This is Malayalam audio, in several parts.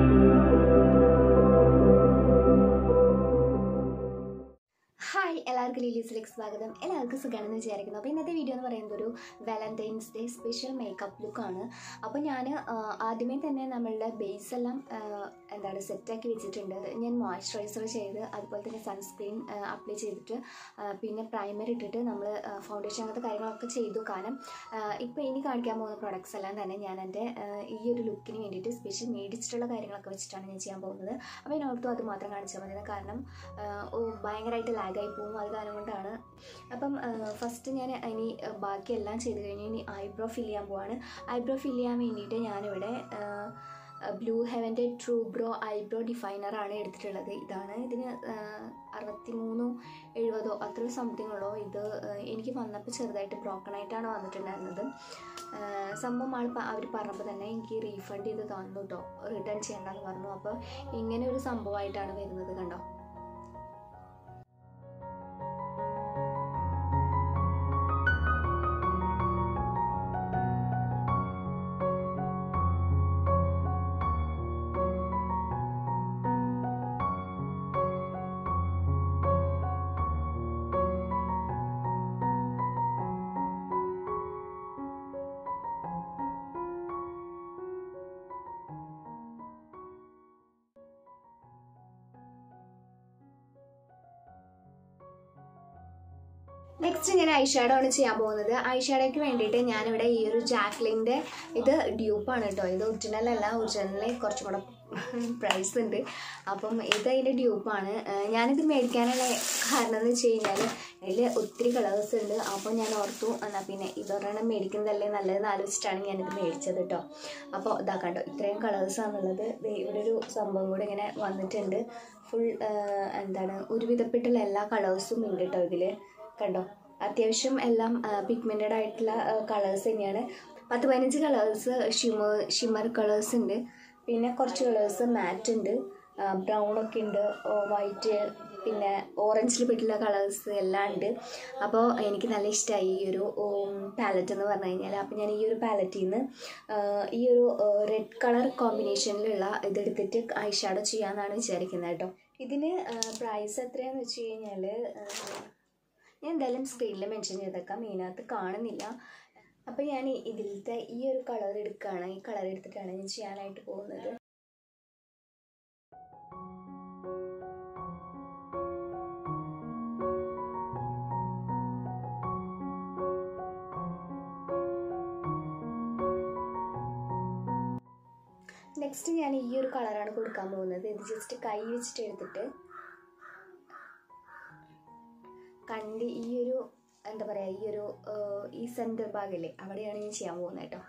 Thank you. ഹായ് എല്ലാവർക്കും ലീലീസിലേക്ക് സ്വാഗതം. എല്ലാവർക്കും സുഖമാണെന്ന് വിചാരിക്കുന്നു. അപ്പോൾ ഇന്നത്തെ വീഡിയോ എന്ന് പറയുന്നത് ഒരു വാലന്റൈൻസ് ഡേ സ്പെഷ്യൽ മേക്കപ്പ് ലുക്കാണ് അപ്പോൾ ഞാൻ ആദ്യമേ തന്നെ നമ്മളുടെ ബേസ് എല്ലാം എന്താണ് സെറ്റാക്കി വെച്ചിട്ടുണ്ട്. ഞാൻ മോയ്സ്ചറൈസർ ചെയ്ത് അതുപോലെ തന്നെ സൺസ്ക്രീൻ അപ്ലൈ ചെയ്തിട്ട് പിന്നെ പ്രൈമർ ഇട്ടിട്ട് നമ്മൾ ഫൗണ്ടേഷൻ അങ്ങനത്തെ കാര്യങ്ങളൊക്കെ ചെയ്തു. കാരണം ഇപ്പോൾ ഇനി കാണിക്കാൻ പോകുന്ന പ്രൊഡക്ട്സ് എല്ലാം തന്നെ ഞാൻ എന്റെ ഈ ഒരു ലുക്കിന് വേണ്ടിയിട്ട് സ്പെഷ്യൽ മേടിച്ചിട്ടുള്ള കാര്യങ്ങളൊക്കെ വെച്ചിട്ടാണ് ഞാൻ ചെയ്യാൻ പോകുന്നത്. അപ്പോൾ ഞാൻ ഓർത്തു അത് മാത്രം കാണിച്ചാൽ മതി കാരണം ഭയങ്കരമായിട്ട് ലാഗായി പോകും അത് കാരണം കൊണ്ടാണ്. അപ്പം ഫസ്റ്റ് ഞാൻ ഇനി ബാക്കിയെല്ലാം ചെയ്ത് കഴിഞ്ഞ് ഇനി ഐബ്രോ ഫിൽ ചെയ്യാൻ പോവാണ്. ഐബ്രോ ഫിൽ ചെയ്യാൻ വേണ്ടിയിട്ട് ഞാനിവിടെ ബ്ലൂ ഹെവന്റെ ട്രൂ ബ്രോ ഐബ്രോ ഡിഫൈനറാണ് എടുത്തിട്ടുള്ളത്. ഇതാണ്. ഇതിന് അറുപത്തി മൂന്നോ എഴുപതോ അത്ര സംതിങ് ഉള്ളോ ഇത് എനിക്ക് വന്നപ്പോൾ ചെറുതായിട്ട് ബ്രോക്കൺ ആയിട്ടാണ് വന്നിട്ടുണ്ടായിരുന്നത്. സംഭവം ആൾ അവർ പറഞ്ഞപ്പോൾ തന്നെ എനിക്ക് റീഫണ്ട് ചെയ്ത് തന്നു കേട്ടോ റിട്ടേൺ ചെയ്യണ്ടെന്ന് പറഞ്ഞു. അപ്പോൾ ഇങ്ങനെ ഒരു സംഭവമായിട്ടാണ് വരുന്നത് കണ്ടോ? നെക്സ്റ്റ് ഞാൻ ഐഷാഡോ ആണ് ചെയ്യാൻ പോകുന്നത്. ഐഷാഡോയ്ക്ക് വേണ്ടിയിട്ട് ഞാനിവിടെ ഈ ഒരു ജാക്ലിന്റെ ഇത് ഡ്യൂപ്പാണ് കേട്ടോ. ഇത് ഒറിജിനലല്ല ഒറിജിനലിൽ കുറച്ചും കൂടെ പ്രൈസ് ഉണ്ട്. അപ്പം ഇത് അതിന്റെ ഡ്യൂപ്പാണ്. ഞാനിത് മേടിക്കാനുള്ള കാരണം എന്ന് വെച്ച് കഴിഞ്ഞാൽ അതിൽ ഒത്തിരി കളേഴ്സ് ഉണ്ട്. അപ്പോൾ ഞാൻ ഓർത്തു എന്നാൽ പിന്നെ ഇതൊരെണ്ണം മേടിക്കുന്നതല്ലേ നല്ലതെന്ന് ആലോചിച്ചിട്ടാണ് ഞാനിത് മേടിച്ചത് കേട്ടോ. അപ്പോൾ ഇതാ കണ്ടോ ഇത്രയും കളേഴ്സാണുള്ളത് ഇവിടെ ഒരു സംഭവം കൂടെ ഇങ്ങനെ വന്നിട്ടുണ്ട്. ഫുൾ എന്താണ് ഒരുവിധപ്പെട്ടുള്ള എല്ലാ കളേഴ്സും ഉണ്ട് കേട്ടോ ഇതിൽ കണ്ടോ? അത്യാവശ്യം എല്ലാം പിഗ്മെന്റഡ് ആയിട്ടുള്ള കളേഴ്സ് തന്നെയാണ്. പത്ത് പതിനഞ്ച് കളേഴ്സ് ഷിമർ ഷിമർ കളേഴ്സ് ഉണ്ട്. പിന്നെ കുറച്ച് കളേഴ്സ് മാറ്റ് ഉണ്ട്. ബ്രൗൺ ഒക്കെ ഉണ്ട് വൈറ്റ് പിന്നെ ഓറഞ്ചിൽ പെട്ടുള്ള കളേഴ്സ് എല്ലാം ഉണ്ട്. അപ്പോൾ എനിക്ക് നല്ല ഇഷ്ടമായി ഈ ഒരു പാലറ്റ് എന്ന് പറഞ്ഞു കഴിഞ്ഞാൽ അപ്പോൾ ഞാൻ ഈ ഒരു പാലറ്റിൽ നിന്ന് ഈ ഒരു റെഡ് കളർ കോമ്പിനേഷനിലുള്ള ഇതെടുത്തിട്ട് ഐഷാഡോ ചെയ്യാമെന്നാണ് വിചാരിക്കുന്നത് കേട്ടോ. ഇതിന് പ്രൈസ് എത്രയാണെന്ന് വെച്ച് കഴിഞ്ഞാൽ ഞാൻ എന്തായാലും സ്ക്രീനിൽ മെൻഷൻ ചെയ്തേക്കാം. ഇതിനകത്ത് കാണുന്നില്ല. അപ്പോൾ ഞാൻ ഇതിലത്തെ ഈ ഒരു കളർ എടുക്കുകയാണ് ഈ കളർ എടുത്തിട്ടാണ് ഞാൻ ചെയ്യാനായിട്ട് പോകുന്നത്. നെക്സ്റ്റ് ഞാൻ ഈ ഒരു കളറാണ് കൊടുക്കാൻ പോകുന്നത്. ഇത് ജസ്റ്റ് കൈ വെച്ചിട്ട് എടുത്തിട്ട് കണ്ട് ഈ ഒരു എന്താ പറയുക ഈ ഒരു ഈ സെന്റർ ഭാഗമില്ലേ അവിടെയാണ് ഞാൻ ചെയ്യാൻ പോകുന്നത് കേട്ടോ.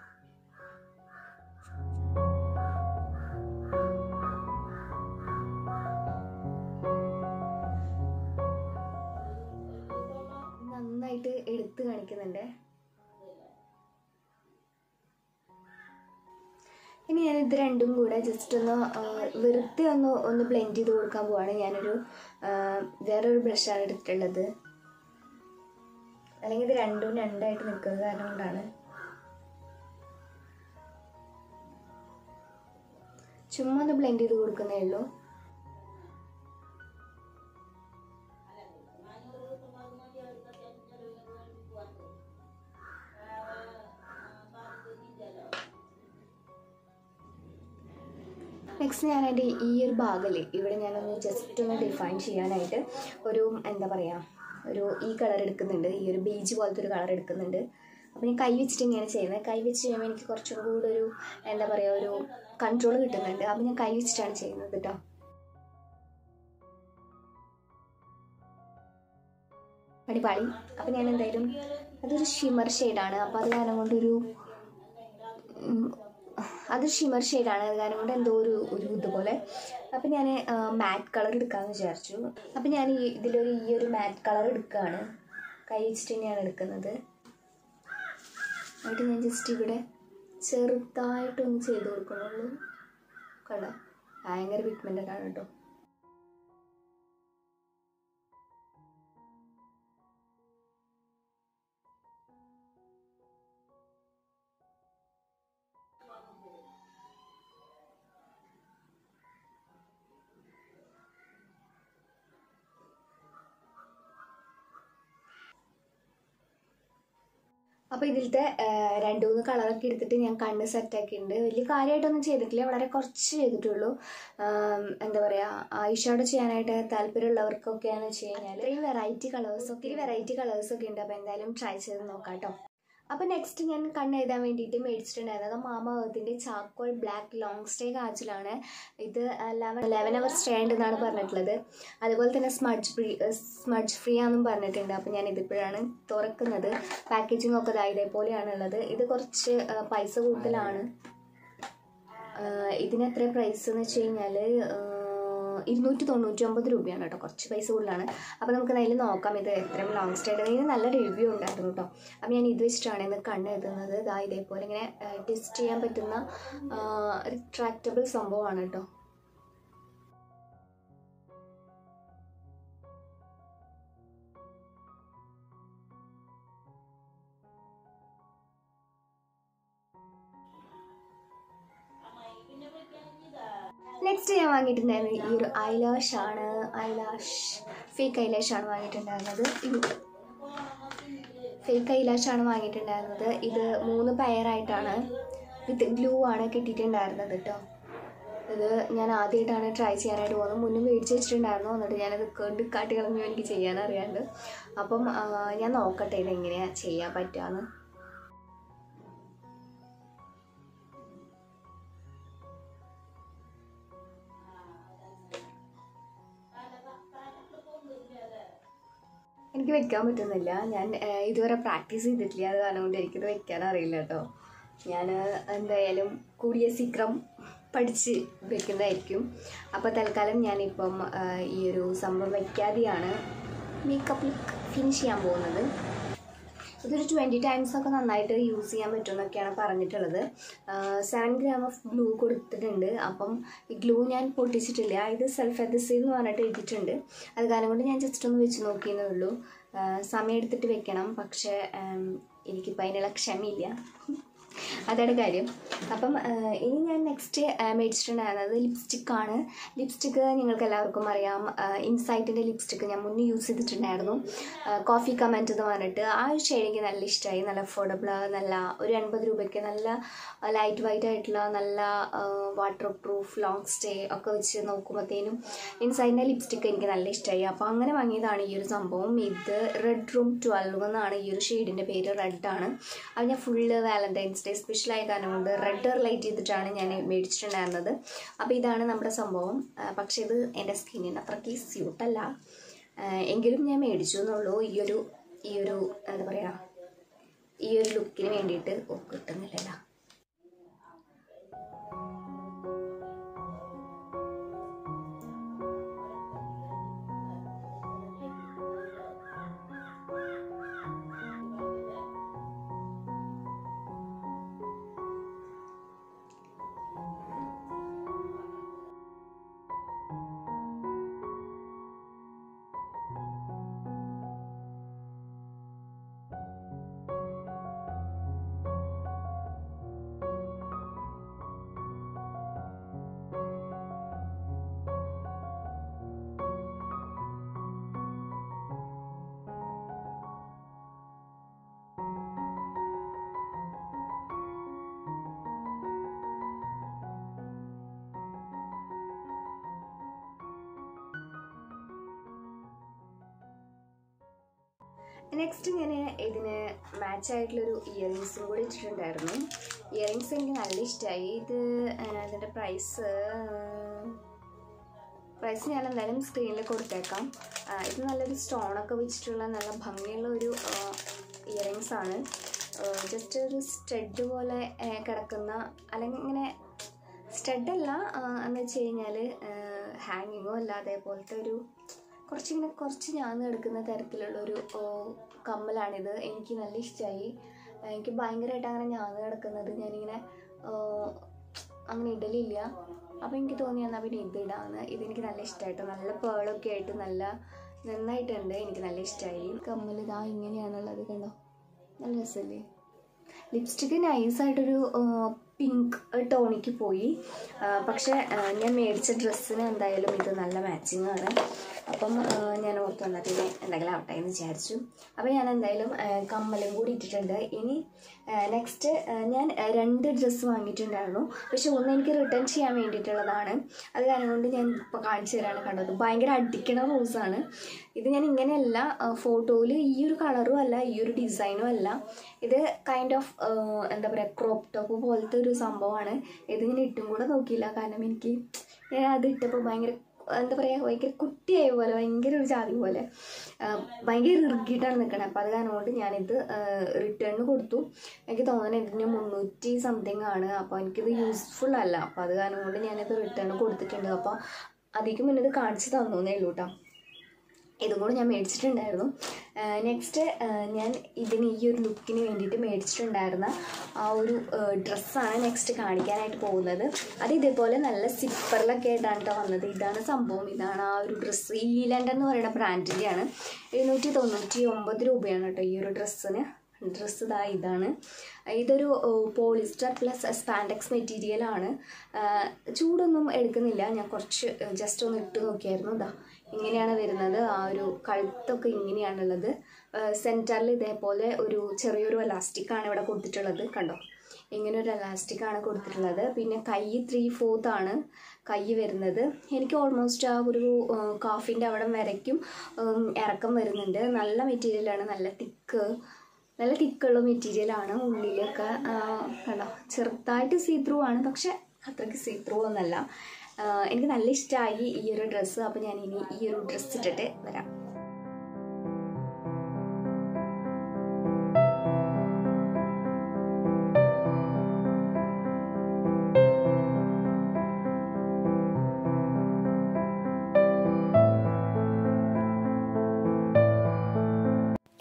നന്നായിട്ട് എടുത്ത് കാണിക്കുന്നുണ്ട്. ഇനി ഞാൻ ഇത് രണ്ടും കൂടെ ജസ്റ്റ് ഒന്ന് വെറുതെ ഒന്ന് ഒന്ന് ബ്ലെൻഡ് ചെയ്ത് കൊടുക്കാൻ പോവാണ്. ഞാനൊരു വേറൊരു ബ്രഷാണ് എടുത്തിട്ടുള്ളത്. അല്ലെങ്കിൽ ഇത് രണ്ടും രണ്ടായിട്ട് നിൽക്കുന്ന കാരണം കൊണ്ടാണ്. ചുമ്മാ ഒന്ന് ബ്ലെൻഡ് ചെയ്ത് കൊടുക്കുന്നേ ഉള്ളൂ. നെക്സ്റ്റ് ഞാൻ എന്റെ ഈ ഒരു ഭാഗല്ലേ ഇവിടെ ഞാനൊന്ന് ജസ്റ്റ് ഒന്ന് ഡിഫൈൻ ചെയ്യാനായിട്ട് ഒരു എന്താ പറയുക ഒരു ഈ കളർ എടുക്കുന്നുണ്ട്. ഈ ഒരു ബീജ് പോലത്തെ ഒരു കളർ എടുക്കുന്നുണ്ട്. അപ്പോൾ ഞാൻ കൈ വെച്ചിട്ട് ഇങ്ങനെ ചെയ്യുന്നത്. കൈ വെച്ച് ചെയ്യുമ്പോൾ എനിക്ക് കുറച്ചും കൂടെ ഒരു എന്താ പറയുക ഒരു കൺട്രോൾ കിട്ടുന്നുണ്ട്. അപ്പോൾ ഞാൻ കൈ വെച്ചിട്ടാണ് ചെയ്യുന്നത് കേട്ടോ അടിപാളി. അപ്പോൾ ഞാൻ എന്തായാലും അതൊരു ഷിമർ ഷെയ്ഡാണ് അപ്പോൾ അത് കാരണം കൊണ്ടൊരു അത് ഷിമർ ഷെയ്ഡാണ് കാരണം കൊണ്ട് എന്തോ ഒരു ഒരു ഇതുപോലെ അപ്പം ഞാൻ മാറ്റ് കളർ എടുക്കാമെന്ന് വിചാരിച്ചു. അപ്പം ഞാൻ ഈ ഇതിലൊരു ഈ ഒരു മാറ്റ് കളർ എടുക്കുകയാണ് കൈ വെച്ചിട്ട് തന്നെയാണ് എടുക്കുന്നത്. എന്നിട്ട് ഞാൻ ജസ്റ്റ് ഇവിടെ ചെറുതായിട്ടൊന്ന് ചെയ്ത് കൊടുക്കണുള്ളൂ കണ്ടോ? ഭയങ്കര പിഗ്മെന്റ് ആണ് കേട്ടോ. അപ്പോൾ ഇതിലത്തെ രണ്ട് മൂന്ന് കളറൊക്കെ എടുത്തിട്ട് ഞാൻ കണ്ണ് സെറ്റാക്കിയിട്ടുണ്ട് വലിയ കാര്യമായിട്ടൊന്നും ചെയ്തിട്ടില്ല. വളരെ കുറച്ച് ചെയ്തിട്ടുള്ളൂ. എന്താ പറയുക ഐഷാഡോ ചെയ്യാനായിട്ട് താല്പര്യമുള്ളവർക്കൊക്കെയാണെന്ന് വെച്ച് കഴിഞ്ഞാൽ ഒത്തിരി വെറൈറ്റി കളേഴ്സ് ഒത്തിരി വെറൈറ്റി കളേഴ്സൊക്കെ ഉണ്ട്. അപ്പോൾ എന്തായാലും ട്രൈ ചെയ്ത് നോക്കാം കേട്ടോ. അപ്പോൾ നെക്സ്റ്റ് ഞാൻ കണ്ണെഴുതാൻ വേണ്ടിയിട്ട് മേടിച്ചിട്ടുണ്ടായിരുന്നത് മാമ എർത്തിന്റെ ചാക്കോൾ ബ്ലാക്ക് ലോങ് സ്റ്റേ കാച്ചിലാണ്. ഇത് ലെവൻ ലെവൻ അവർ സ്റ്റാൻഡ് എന്നാണ് പറഞ്ഞിട്ടുള്ളത്. അതുപോലെ തന്നെ സ്മഡ്ജ് ഫ്രീ സ്മഡ്ജ് ഫ്രീ ആണെന്നും പറഞ്ഞിട്ടുണ്ട്. അപ്പോൾ ഞാൻ ഇതിപ്പോഴാണ് തുറക്കുന്നത്. പാക്കേജിംഗ് ഒക്കെ ഇതേപോലെയാണുള്ളത്. ഇത് കുറച്ച് പൈസ കൂടുതലാണ്. ഇതിനെത്ര പ്രൈസ് എന്ന് വെച്ച് കഴിഞ്ഞാൽ ഇരുന്നൂറ്റി തൊണ്ണൂറ്റി ഒമ്പത് രൂപയാണ് കേട്ടോ. കുറച്ച് പൈസ കൂടുതലാണ്. അപ്പോൾ നമുക്ക് അതിൽ നോക്കാം ഇത് എത്രയും ലോങ് സ്റ്റേ ഇതിന് നല്ല റിവ്യൂ ഉണ്ടായിരുന്നു കേട്ടോ. അപ്പോൾ ഞാൻ ഇത് വെച്ചിട്ടാണ് ഇന്ന് കണ്ണ് എഴുതുന്നത് ഇതാ ഇതേപോലെ ഇങ്ങനെ ടെസ്റ്റ് ചെയ്യാൻ പറ്റുന്ന റിട്രാക്റ്റബിൾ സംഭവമാണ് കേട്ടോ. നെക്സ്റ്റ് ഞാൻ വാങ്ങിയിട്ടുണ്ടായിരുന്നത് ഈ ഒരു ഐലാഷ് ആണ് ഐലാഷ് ഫേക്ക് ഐലാഷ് ആണ് വാങ്ങിയിട്ടുണ്ടായിരുന്നത്. ഫേക്ക് ഐലാഷ് ആണ് വാങ്ങിയിട്ടുണ്ടായിരുന്നത്. ഇത് മൂന്ന് പെയറായിട്ടാണ് വിത്ത് ഗ്ലൂ ആണ് കിട്ടിയിട്ടുണ്ടായിരുന്നത് കേട്ടോ ഇത് ഞാൻ ആദ്യമായിട്ടാണ് ട്രൈ ചെയ്യാനായിട്ട് പോകുന്നത്. മുന്നേ മേടിച്ച് വെച്ചിട്ടുണ്ടായിരുന്നു. എന്നിട്ട് ഞാനത് കണ്ട് കാട്ടി കളഞ്ഞു എനിക്ക് ചെയ്യാനറിയാണ്ട്. അപ്പം ഞാൻ നോക്കട്ടെ ഇതെങ്ങനെയാണ് ചെയ്യാൻ പറ്റുകയെന്ന് എനിക്ക് വെക്കാൻ പറ്റുന്നില്ല. ഞാൻ ഇതുവരെ പ്രാക്ടീസ് ചെയ്തിട്ടില്ല. അത് കാരണം എനിക്കിത് വെക്കാൻ അറിയില്ല കേട്ടോ. ഞാൻ എന്തായാലും കൂടിയ സീക്രം പഠിച്ച് വെക്കുന്നതായിരിക്കും. അപ്പോൾ തൽക്കാലം ഞാനിപ്പം ഈ ഒരു സംഭവം വയ്ക്കാതെയാണ് മേക്കപ്പ് ലുക്ക് ഫിനിഷ് ചെയ്യാൻ പോകുന്നത്. ഇതൊരു ട്വന്റി ടൈംസ് ഒക്കെ നന്നായിട്ട് യൂസ് ചെയ്യാൻ പറ്റുമെന്നൊക്കെയാണ് പറഞ്ഞിട്ടുള്ളത്. സെവൻ ഗ്രാം ഓഫ് ഗ്ലൂ കൊടുത്തിട്ടുണ്ട്. അപ്പം ഈ ഗ്ലൂ ഞാൻ പൊട്ടിച്ചിട്ടില്ല. ഇത് സെൽഫ് അഡ്ജസ്റ്റീവ് എന്ന് പറഞ്ഞിട്ട് എഴുതിയിട്ടുണ്ട്. അത് കാരണം കൊണ്ട് ഞാൻ ജസ്റ്റ് ഒന്ന് വെച്ച് നോക്കിയെന്നേ ഉള്ളൂ. സമയം എടുത്തിട്ട് വെക്കണം. പക്ഷേ എനിക്കിപ്പോൾ അതിനുള്ള ക്ഷമയില്ല. അതാണ് കാര്യം. അപ്പം ഇനി ഞാൻ നെക്സ്റ്റ് മേടിച്ചിട്ടുണ്ടായിരുന്നത് ലിപ്സ്റ്റിക്കാണ് ലിപ്സ്റ്റിക്ക് നിങ്ങൾക്ക് എല്ലാവർക്കും അറിയാം. ഇൻസൈറ്റിന്റെ ലിപ്സ്റ്റിക്ക് ഞാൻ മുന്നേ യൂസ് ചെയ്തിട്ടുണ്ടായിരുന്നു. കോഫി കമന്റ് എന്ന് പറഞ്ഞിട്ട്. ആ ഒരു ഷെയ്ഡ് എനിക്ക് നല്ല ഇഷ്ടമായി നല്ല അഫോർഡബിൾ നല്ല ഒരു എൺപത് രൂപയ്ക്ക് നല്ല ലൈറ്റ് വൈറ്റ് ആയിട്ടുള്ള നല്ല വാട്ടർ പ്രൂഫ് ലോങ് സ്റ്റേ ഒക്കെ വെച്ച് നോക്കുമ്പോഴത്തേനും ഇൻസൈറ്റിന്റെ ലിപ്സ്റ്റിക്ക് എനിക്ക് നല്ല ഇഷ്ടമായി അപ്പോൾ അങ്ങനെ വാങ്ങിയതാണ് ഈ ഒരു സംഭവം. ഇത് റെഡ് റൂം ട്വൽവ് എന്നാണ് ഈ ഒരു ഷെയ്ഡിന്റെ പേര്. റെഡാണ് അത് ഞാൻ ഫുള്ള് വാലന്റൈൻസ് ഡേ സ്പെഷ്യലായ കാരണം കൊണ്ട് റെഡ് റിലേറ്റ് ചെയ്തിട്ടാണ് ഞാൻ മേടിച്ചിട്ടുണ്ടായിരുന്നത്. അപ്പോൾ ഇതാണ് നമ്മുടെ സംഭവം. പക്ഷേ ഇത് എന്റെ സ്കിന്നിന് അത്രയ്ക്ക് സ്യൂട്ടല്ല എങ്കിലും ഞാൻ മേടിച്ചു എന്നുള്ളൂ. ഈ ഒരു ഈ ഒരു എന്താ പറയുക ഈ ഒരു ലുക്കിന് വേണ്ടിയിട്ട് കിട്ടുന്നില്ലല്ലോ. നെക്സ്റ്റ് ഞാൻ ഇതിന് മാച്ച് ആയിട്ടുള്ളൊരു ഇയറിങ്സും കൂടി ഇട്ടിട്ടുണ്ടായിരുന്നു. ഇയറിങ്സ് എനിക്ക് നല്ല ഇഷ്ടമായി ഇത് അതിന്റെ പ്രൈസ് പ്രൈസ് ഞാൻ എന്തായാലും സ്ക്രീനിൽ കൊടുത്തേക്കാം. ഇത് നല്ലൊരു സ്റ്റോണൊക്കെ വെച്ചിട്ടുള്ള നല്ല ഭംഗിയുള്ള ഒരു ഇയറിങ്സ് ആണ്. ജസ്റ്റ് ഒരു സ്റ്റഡ് പോലെ കിടക്കുന്ന അല്ലെങ്കിൽ ഇങ്ങനെ സ്റ്റഡല്ല എന്ന് വെച്ച് കഴിഞ്ഞാൽ ഹാങ്ങിങ്ങോ അല്ല അതേപോലത്തെ ഒരു കുറച്ചിങ്ങനെ കുറച്ച് ഞാന്ന് കിടക്കുന്ന തരത്തിലുള്ളൊരു കമ്മലാണിത്. എനിക്ക് നല്ല ഇഷ്ടമായി എനിക്ക് ഭയങ്കരമായിട്ട് അങ്ങനെ ഞാന്ന് കിടക്കുന്നത് ഞാനിങ്ങനെ അങ്ങനെ ഇടലില്ല. അപ്പോൾ എനിക്ക് തോന്നി എന്നാൽ പിന്നെ ഇത് ഇടാമെന്ന് ഇതെനിക്ക് നല്ല ഇഷ്ടമായിട്ട് നല്ല പേളൊക്കെ ആയിട്ട് നല്ല നന്നായിട്ടുണ്ട്. എനിക്ക് നല്ല ഇഷ്ടമായി കമ്മൽ ഇതാ ഇങ്ങനെയാണുള്ളത് കണ്ടോ? നല്ല രസമല്ലേ ലിപ്സ്റ്റിക്ക് നൈസായിട്ടൊരു പിങ്ക് ടോണിക്ക് പോയി. പക്ഷെ ഞാൻ മേടിച്ച ഡ്രസ്സിന് എന്തായാലും ഇത് നല്ല മാച്ചിങ് ആണ്. അപ്പം ഞാൻ ഓർത്തു വന്നിട്ട് എന്തെങ്കിലും ആവട്ടെ എന്ന് വിചാരിച്ചു. അപ്പം ഞാൻ എന്തായാലും കമ്മലും കൂടി ഇട്ടിട്ടുണ്ട്. ഇനി നെക്സ്റ്റ് ഞാൻ രണ്ട് ഡ്രസ്സ് വാങ്ങിയിട്ടുണ്ടായിരുന്നു. പക്ഷെ ഒന്ന് എനിക്ക് റിട്ടേൺ ചെയ്യാൻ വേണ്ടിയിട്ടുള്ളതാണ്. അത് കാരണം കൊണ്ട് ഞാൻ ഇപ്പോൾ കാണിച്ചു തരാണ് കണ്ടത്. ഭയങ്കര അടിക്കണ റോസാണ് ഇത് ഞാൻ ഇങ്ങനെയല്ല ഫോട്ടോയിൽ ഈ ഒരു കളറും അല്ല ഈ ഒരു ഡിസൈനും അല്ല. ഇത് കൈൻഡ് ഓഫ് എന്താ പറയുക ക്രോപ്പ് ടോപ്പ് പോലത്തെ ഒരു സംഭവമാണ്. ഇത് ഞാൻ ഇട്ടും കൂടെ നോക്കിയില്ല. കാരണം എനിക്ക് ഞാൻ അത് ഇട്ടപ്പോൾ ഭയങ്കര എന്താ പറയുക ഭയങ്കര കുട്ടിയായ പോലെ ഭയങ്കര ഒരു ജാതി പോലെ. ഭയങ്കര ഇറുകിയിട്ടാണ് നിൽക്കണത് അപ്പോൾ അത് കാരണം കൊണ്ട് ഞാനിത് റിട്ടേൺ കൊടുത്തു. എനിക്ക് തോന്നുന്നത് ഇതിന് മുന്നൂറ്റി സംതിങ് ആണ്. അപ്പോൾ എനിക്കിത് യൂസ്ഫുൾ അല്ല. അപ്പോൾ അത് കാരണം കൊണ്ട് ഞാനിത് റിട്ടേൺ കൊടുത്തിട്ടുണ്ട്. അപ്പോൾ അതിക്ക് മുന്നേ ഇത് കാണിച്ചു എന്നേ ഉള്ളൂ കേട്ടോ ഇതും കൂടെ ഞാൻ മേടിച്ചിട്ടുണ്ടായിരുന്നു. നെക്സ്റ്റ് ഞാൻ ഇതിന് ഈ ഒരു ലുക്കിന് വേണ്ടിയിട്ട് മേടിച്ചിട്ടുണ്ടായിരുന്ന ആ ഒരു ഡ്രസ്സാണ് നെക്സ്റ്റ് കാണിക്കാനായിട്ട് പോകുന്നത്. അത് ഇതേപോലെ നല്ല സിപ്പറിലൊക്കെ ആയിട്ടാണ് കേട്ടോ വന്നത്. ഇതാണ് സംഭവം. ഇതാണ് ആ ഒരു ഡ്രസ്സ് ഈലൻഡ് എന്ന് പറയുന്ന ബ്രാൻഡിന്റെയാണ് എഴുന്നൂറ്റി തൊണ്ണൂറ്റി ഒമ്പത് രൂപയാണ് കേട്ടോ ഈ ഒരു ഡ്രസ്സിന് ഡ്രസ്സ് ഇതാ ഇതാണ്. ഇതൊരു പോളിസ്റ്റർ പ്ലസ് സ്പാൻഡെക്സ് മെറ്റീരിയലാണ് ചൂടൊന്നും എടുക്കുന്നില്ല. ഞാൻ കുറച്ച് ജസ്റ്റ് ഒന്ന് ഇട്ട് നോക്കിയായിരുന്നു. ഇതാ ഇങ്ങനെയാണ് വരുന്നത്. ആ ഒരു കഴുത്തൊക്കെ ഇങ്ങനെയാണുള്ളത്. സെന്ററിൽ ഇതേപോലെ ഒരു ചെറിയൊരു എലാസ്റ്റിക്കാണ് ഇവിടെ കൊടുത്തിട്ടുള്ളത്. കണ്ടോ? ഇങ്ങനെ ഒരു ആണ് കൊടുത്തിട്ടുള്ളത്. പിന്നെ കൈ ത്രീ ഫോർത്ത് ആണ് കൈ വരുന്നത്. എനിക്ക് ഓൾമോസ്റ്റ് ആ ഒരു കാഫിന്റെ അവിടെ വരയ്ക്കും ഇറക്കം വരുന്നുണ്ട്. നല്ല മെറ്റീരിയലാണ് നല്ല തിക്ക് നല്ല തിക്കുള്ള മെറ്റീരിയലാണ് ഉള്ളിലൊക്കെ കണ്ടോ? ചെറുതായിട്ട് സീത്രൂ ആണ്. പക്ഷേ അത്രയ്ക്ക് സീത്രൂ ഒന്നല്ല. എനിക്ക് നല്ല ഇഷ്ടമായി ഈ ഒരു ഡ്രസ്സ് അപ്പോൾ ഞാൻ ഇനി ഈ ഒരു ഡ്രസ്സ് ഇട്ടിട്ട് വരാം.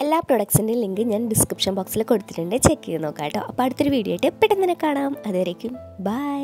എല്ലാ പ്രൊഡക്ട്സിന്റെ ലിങ്ക് ഞാൻ ഡിസ്ക്രിപ്ഷൻ ബോക്സിൽ കൊടുത്തിട്ടുണ്ട്. ചെക്ക് ചെയ്ത് നോക്കാം കേട്ടോ അപ്പോൾ അടുത്തൊരു വീഡിയോ ആയിട്ട് പെട്ടെന്ന് തന്നെ കാണാം. അതുവരേക്കും ബൈ